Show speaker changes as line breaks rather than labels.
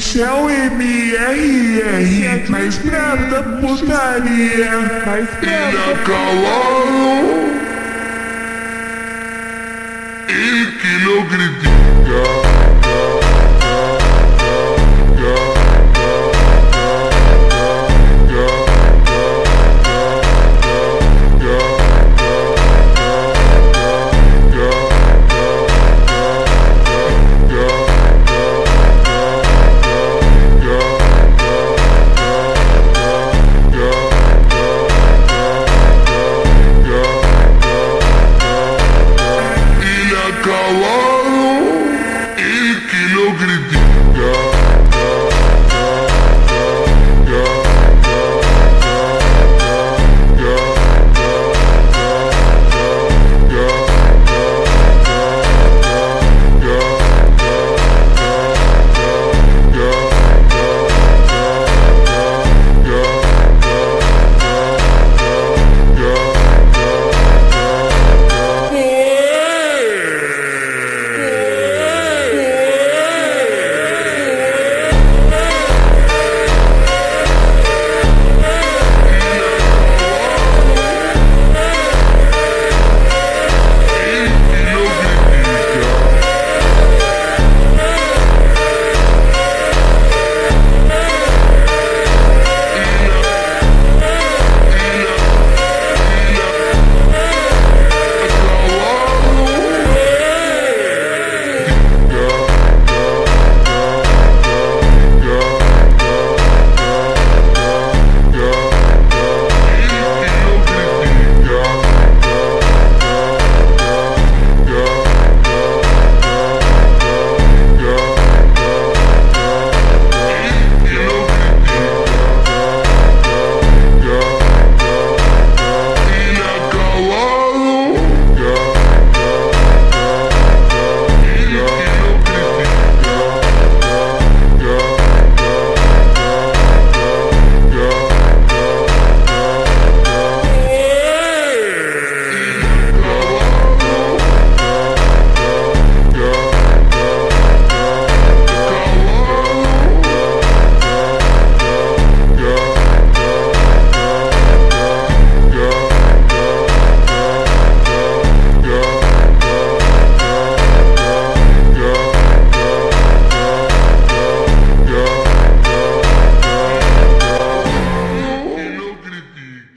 Michel é MRR, mais bravo da putaria, mais bravo da
Calado, ele que não que lo critica.